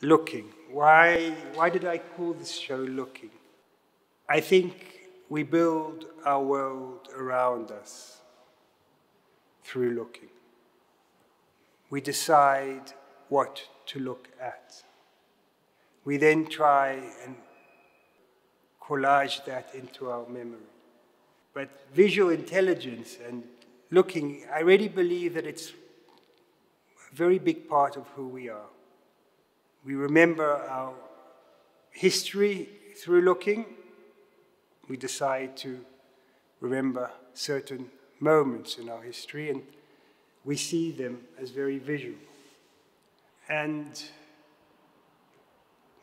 looking. Why, why did I call this show Looking? I think we build our world around us through looking. We decide what to look at. We then try and collage that into our memory. But visual intelligence and looking, I really believe that it's a very big part of who we are. We remember our history through looking. We decide to remember certain moments in our history, and we see them as very visual. And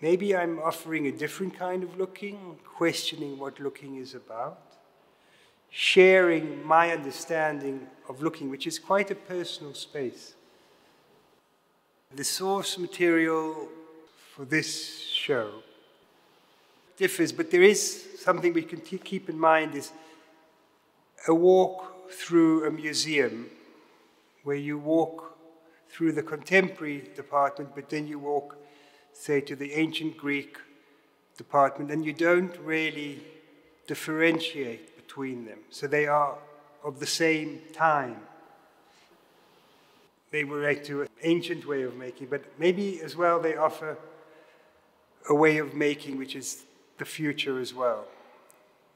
maybe I'm offering a different kind of looking, questioning what looking is about, sharing my understanding of looking, which is quite a personal space. The source material for this show differs, but there is something we can keep in mind is a walk through a museum where you walk through the contemporary department, but then you walk, say, to the ancient Greek department, and you don't really differentiate between them. So they are of the same time they relate to an ancient way of making, but maybe as well they offer a way of making which is the future as well,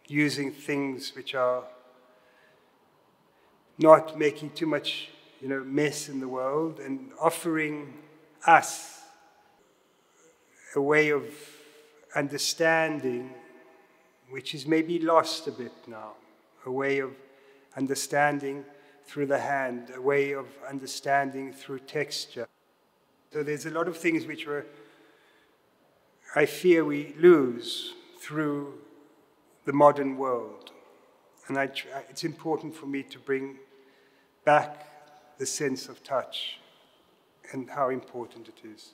using things which are not making too much you know, mess in the world and offering us a way of understanding which is maybe lost a bit now, a way of understanding through the hand, a way of understanding through texture. So there's a lot of things which were, I fear we lose through the modern world. And I, it's important for me to bring back the sense of touch and how important it is.